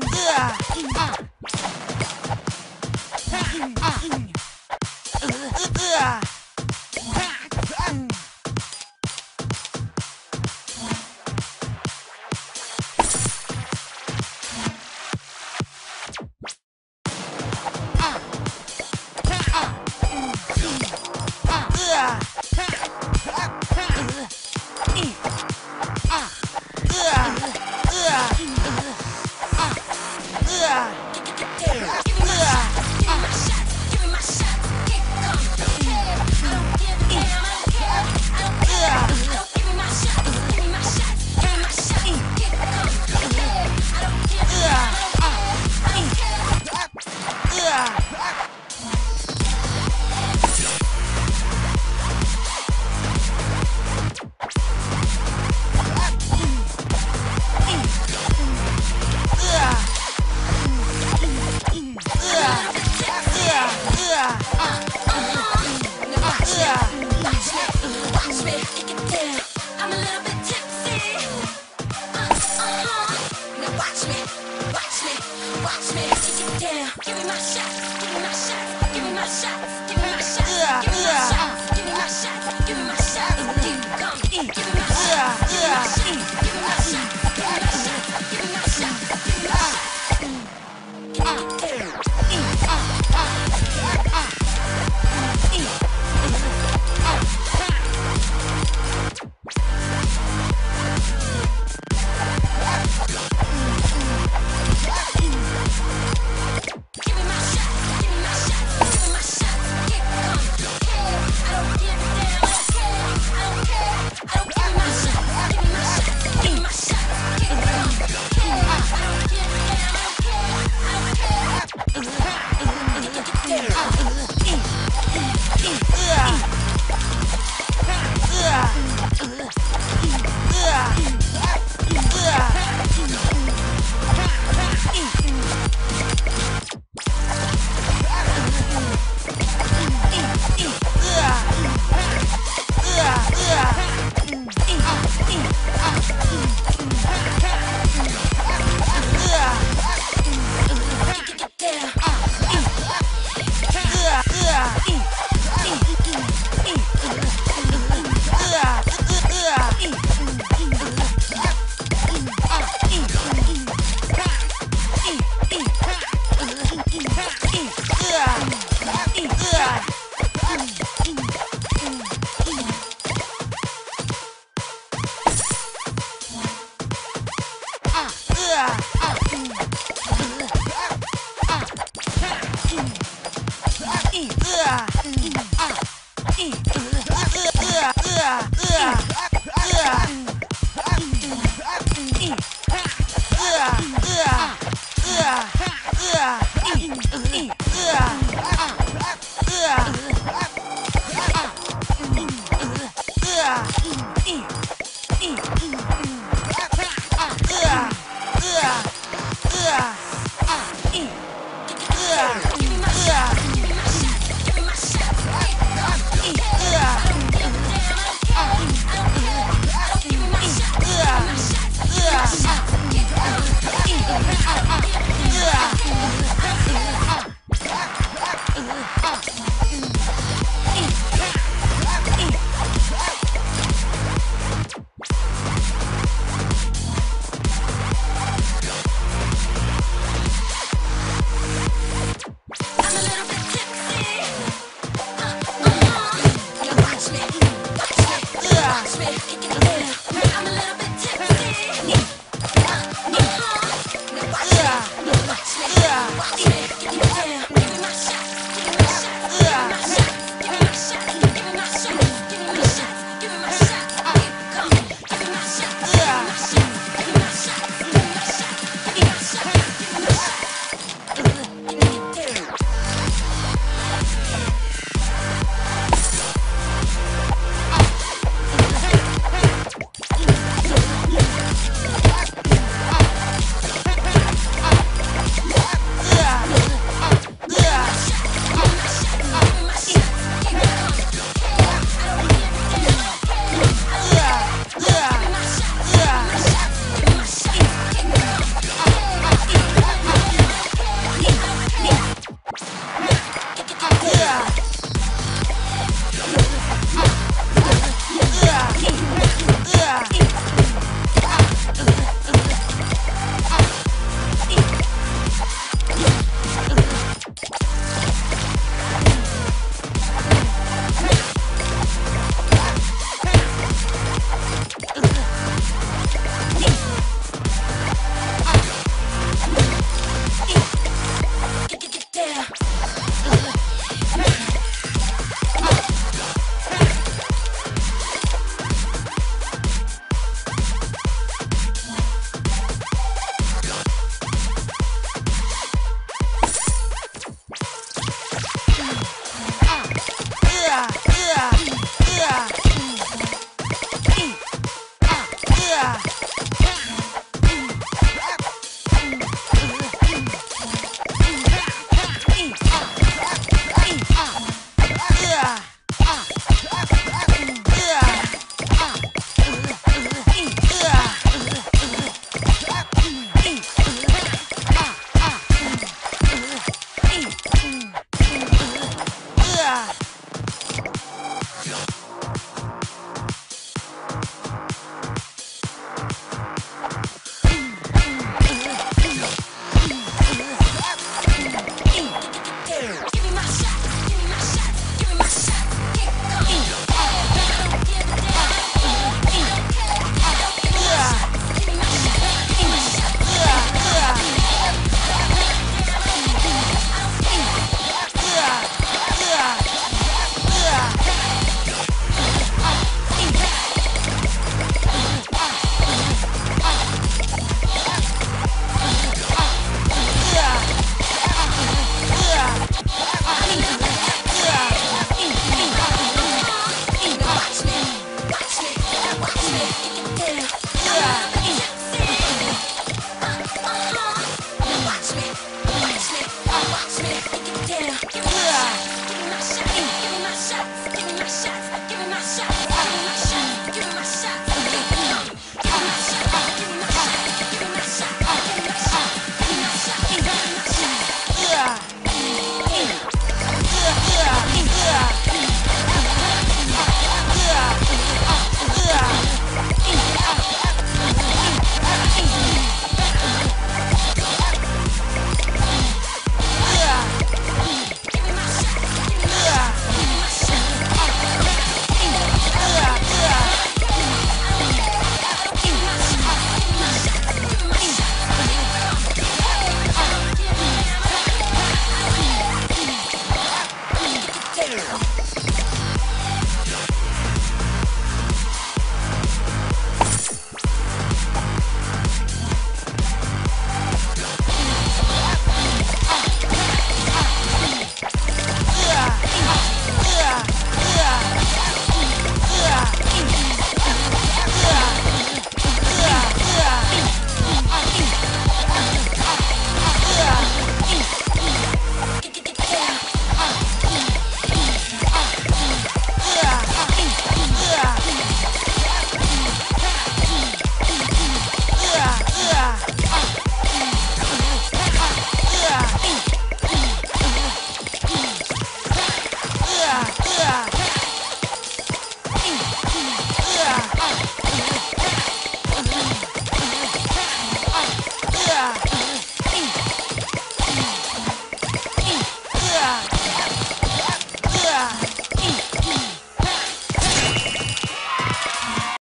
呃啊啊 Yeah.